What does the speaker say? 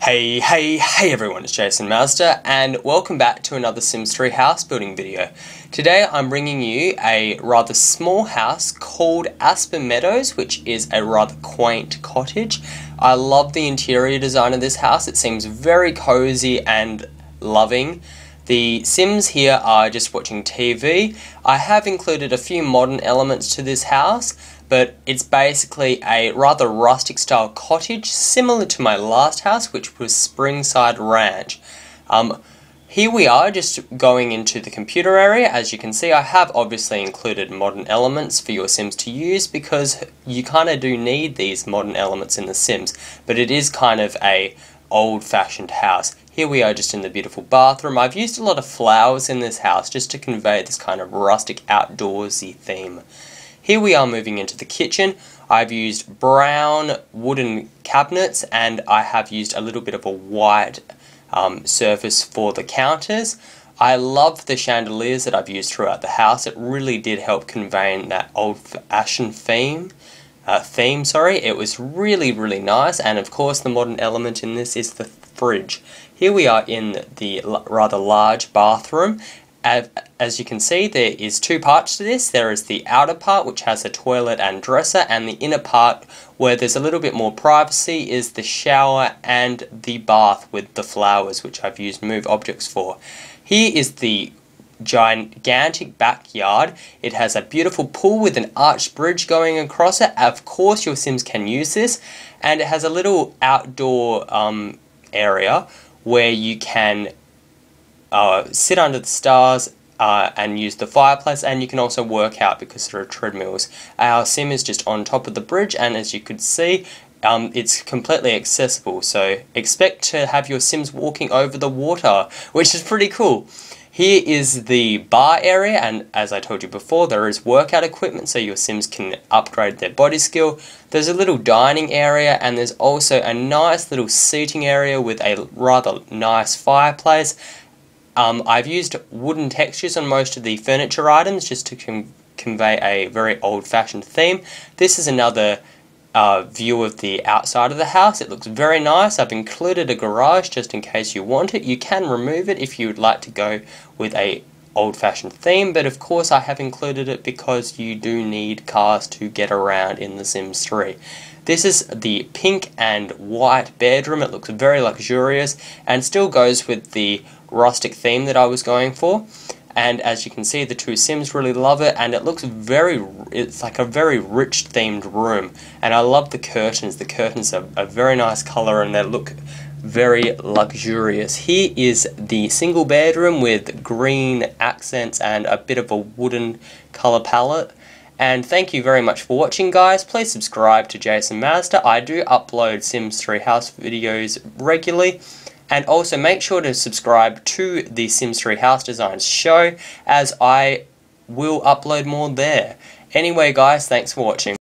Hey, hey, hey everyone, it's Jason Mazda, and welcome back to another Sims 3 house building video. Today I'm bringing you a rather small house called Aspen Meadows, which is a rather quaint cottage. I love the interior design of this house, it seems very cozy and loving. The Sims here are just watching TV. I have included a few modern elements to this house, but it's basically a rather rustic style cottage, similar to my last house, which was Springside Ranch. Um, here we are just going into the computer area. As you can see, I have obviously included modern elements for your Sims to use because you kind of do need these modern elements in the Sims, but it is kind of a old-fashioned house. Here we are just in the beautiful bathroom. I've used a lot of flowers in this house just to convey this kind of rustic outdoorsy theme. Here we are moving into the kitchen. I've used brown wooden cabinets and I have used a little bit of a white um, surface for the counters. I love the chandeliers that I've used throughout the house. It really did help convey that old-fashioned theme uh, theme, sorry. It was really, really nice, and of course the modern element in this is the fridge. Here we are in the rather large bathroom. As you can see, there is two parts to this. There is the outer part, which has a toilet and dresser, and the inner part, where there's a little bit more privacy, is the shower and the bath with the flowers, which I've used move objects for. Here is the gigantic backyard. It has a beautiful pool with an arched bridge going across it. Of course, your Sims can use this. And it has a little outdoor um, area where you can uh, sit under the stars uh, and use the fireplace and you can also work out because there are treadmills. Our sim is just on top of the bridge and as you could see um, it's completely accessible so expect to have your sims walking over the water which is pretty cool. Here is the bar area, and as I told you before, there is workout equipment so your Sims can upgrade their body skill. There's a little dining area, and there's also a nice little seating area with a rather nice fireplace. Um, I've used wooden textures on most of the furniture items just to convey a very old-fashioned theme. This is another uh, view of the outside of the house. It looks very nice. I've included a garage just in case you want it. You can remove it if you would like to go with a old-fashioned theme, but of course I have included it because you do need cars to get around in The Sims 3. This is the pink and white bedroom. It looks very luxurious and still goes with the rustic theme that I was going for. And as you can see the two sims really love it. And it looks very it's like a very rich themed room. And I love the curtains. The curtains are a very nice color and they look very luxurious. Here is the single bedroom with green accents and a bit of a wooden color palette. And thank you very much for watching guys. Please subscribe to Jason Mazda, I do upload Sims 3 house videos regularly. And also make sure to subscribe to the Sims 3 House Designs show as I will upload more there. Anyway guys, thanks for watching.